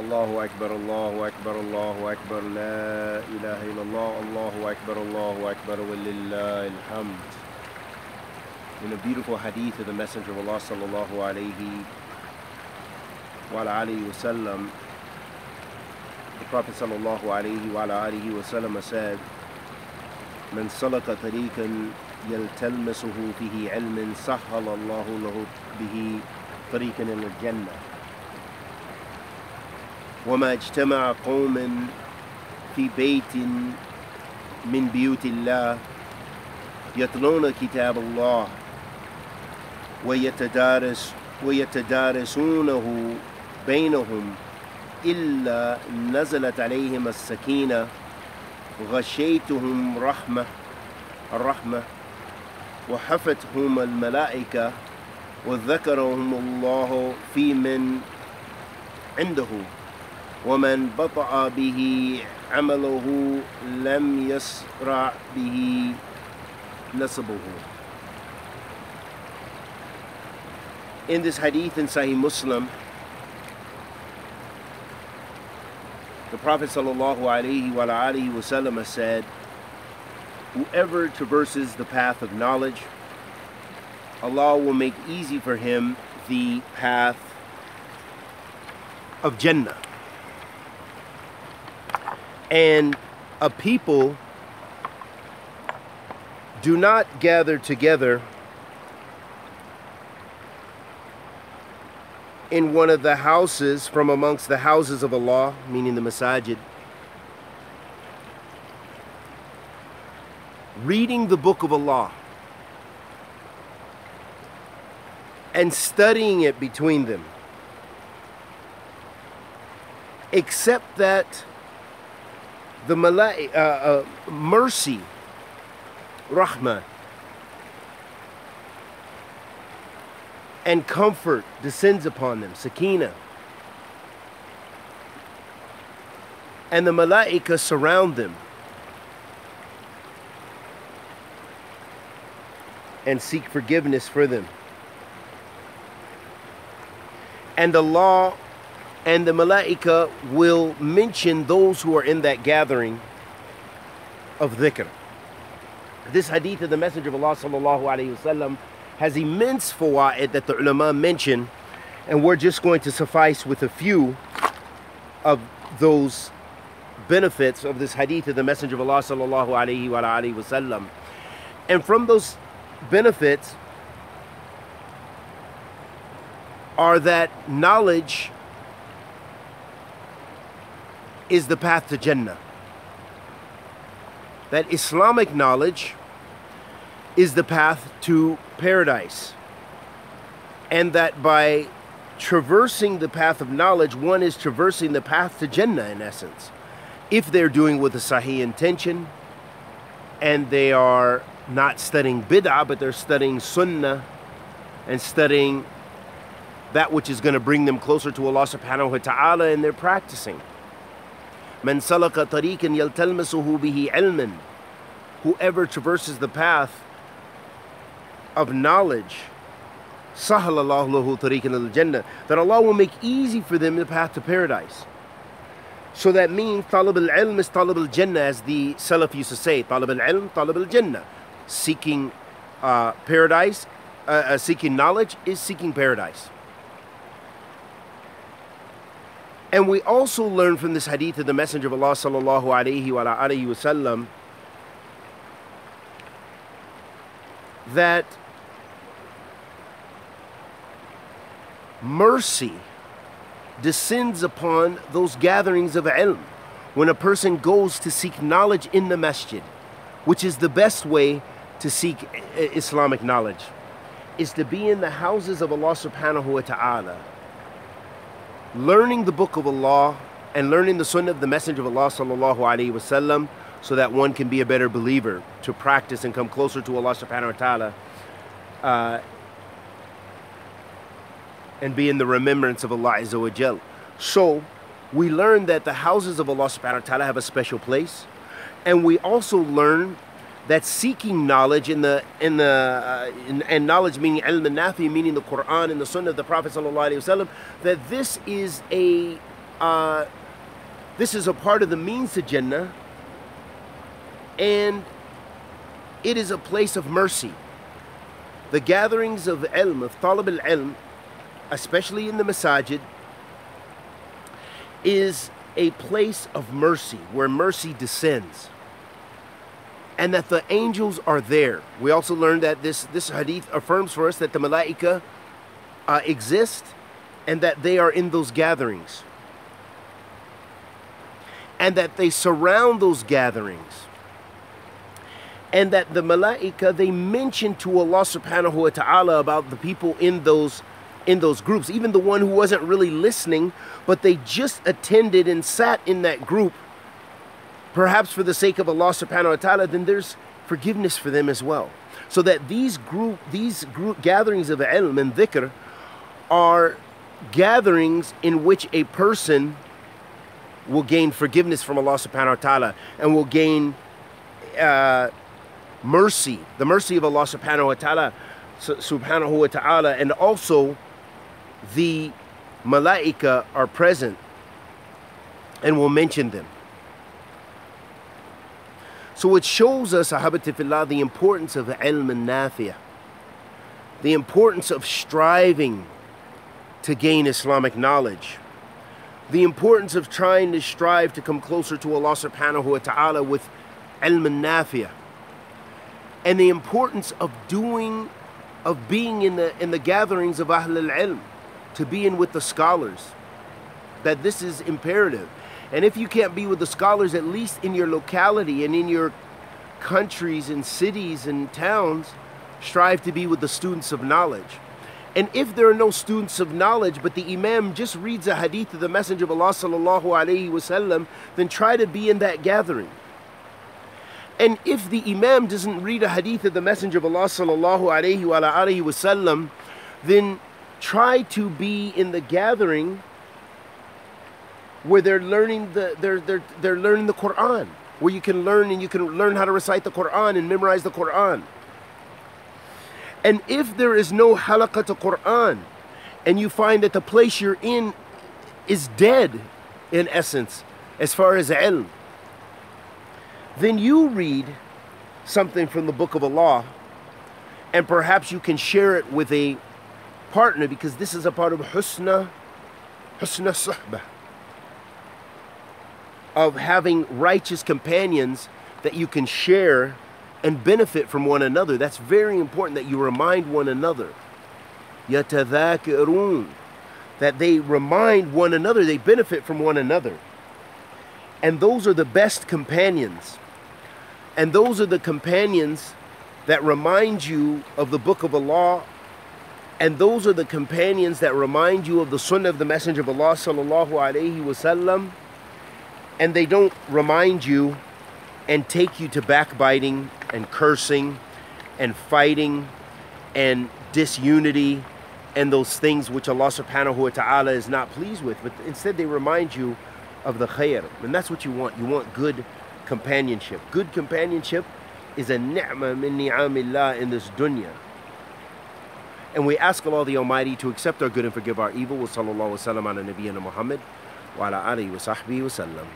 الله أكبر الله أكبر الله أكبر لا إله إلا الله الله أكبر الله أكبر ولله الحمد In a beautiful hadith of the Messenger of Allah sallallahu alayhi wa alayhi wa sallam the Prophet sallallahu alayhi wa alayhi wa sallam said من سلك طريقا يلتمسه فيه علم سهل الله له به طريقا إلى الجنة وما اجتمع قوم في بيت من بيوت الله يتلون كتاب الله ويتدارس ويتدارسونه بينهم إلا نزلت عليهم السكينة. غشيتهم رحمة الرحمة. وحفتهم الملائكة وذكرهم الله في من عنده. ومن بطأ به عمله لم يسرع به نسبه In this hadith in Sahih Muslim, the Prophet sallallahu alaihi wasallam said, Whoever traverses the path of knowledge, Allah will make easy for him the path of Jannah. And a people do not gather together in one of the houses from amongst the houses of Allah, meaning the masajid, reading the book of Allah and studying it between them, except that the malai, uh, uh, mercy, rahmah, and comfort descends upon them, sakina. And the malaika surround them and seek forgiveness for them. And Allah and the malaika will mention those who are in that gathering of dhikr. This hadith of the Messenger of Allah sallallahu alaihi wasallam has immense fawaid that the ulama mention, and we're just going to suffice with a few of those benefits of this hadith of the Messenger of Allah sallallahu alaihi wasallam. And from those benefits are that knowledge is the path to Jannah. That Islamic knowledge is the path to paradise. And that by traversing the path of knowledge, one is traversing the path to Jannah in essence. If they're doing with a sahih intention and they are not studying bid'ah, but they're studying sunnah and studying that which is going to bring them closer to Allah subhanahu wa ta'ala and they're practicing. من سلك طريقا يلتمسه به علما Whoever traverses the path of knowledge سهل الله له طريقا الجنة that Allah will make easy for them the path to paradise. So that means طلب العلم is طلب الجنة as the Salaf used to say طلب العلم طلب الجنة seeking uh, paradise uh, uh, seeking knowledge is seeking paradise. And we also learn from this hadith of the Messenger of Allah sallallahu alayhi wa alayhi wasallam that mercy descends upon those gatherings of ilm. When a person goes to seek knowledge in the masjid, which is the best way to seek Islamic knowledge, is to be in the houses of Allah subhanahu wa ta'ala, learning the book of Allah and learning the sunnah of the Messenger of Allah sallallahu alayhi wasallam so that one can be a better believer, to practice and come closer to Allah subhanahu wa ta'ala. Uh, and be in the remembrance of Allah Azza wa Jal. So we learn that the houses of Allah subhanahu wa ta'ala have a special place. And we also learn that seeking knowledge in the in the uh, in, and knowledge meaning ilm nafi meaning the Quran and the Sunnah of the Prophet wasallam that this is a uh, this is a part of the means to Jannah, and it is a place of mercy. The gatherings of ilm, of talib al-ilm, especially in the masajid, is a place of mercy, where mercy descends. And that the angels are there. We also learned that this, this hadith affirms for us that the malaika uh, exist and that they are in those gatherings. And that they surround those gatherings. And that the malaika, they mention to Allah subhanahu wa ta'ala about the people in those in those groups, even the one who wasn't really listening, but they just attended and sat in that group, perhaps for the sake of Allah subhanahu wa ta'ala, then there's forgiveness for them as well. So that these group these group gatherings of ilm and dhikr are gatherings in which a person will gain forgiveness from Allah subhanahu wa ta'ala and will gain uh, mercy, the mercy of Allah subhanahu wa ta'ala subhanahu wa ta'ala and also the malaika are present and will mention them. So it shows us, ahabatifillah, the importance of ilm and the importance of striving to gain Islamic knowledge, the importance of trying to strive to come closer to Allah subhanahu wa ta'ala with ilm and and the importance of doing, of being in the, in the gatherings of Ahl al-Ilm, to be in with the scholars. That this is imperative. And if you can't be with the scholars, at least in your locality and in your countries and cities and towns, strive to be with the students of knowledge. And if there are no students of knowledge, but the Imam just reads a hadith of the Messenger of Allah sallallahu alaihi wasallam, then try to be in that gathering. And if the Imam doesn't read a hadith of the Messenger of Allah sallallahu alaihi wasallam, then try to be in the gathering where they're learning the they're they're they're learning the Quran, where you can learn and you can learn how to recite the Quran and memorize the Quran. And if there is no halaqat to Quran, and you find that the place you're in is dead, in essence, as far as ilm, then you read something from the Book of Allah, and perhaps you can share it with a partner because this is a part of husna, husna suhbah, of having righteous companions that you can share and benefit from one another. That's very important that you remind one another. Yatadhakirun. That they remind one another, they benefit from one another. And those are the best companions. And those are the companions that remind you of the book of Allah and those are the companions that remind you of the sunnah of the Messenger of Allah sallallahu alaihi wasallam. And they don't remind you and take you to backbiting and cursing and fighting and disunity and those things which Allah subhanahu wa ta'ala is not pleased with. But instead they remind you of the khair. And that's what you want. You want good companionship. Good companionship is a ni'mah min ni'amillah in this dunya. And we ask Allah the Almighty to accept our good and forgive our evil. Wa sallallahu wa sallam ala Muhammad wa ala alihi wa sahbihi wa sallam.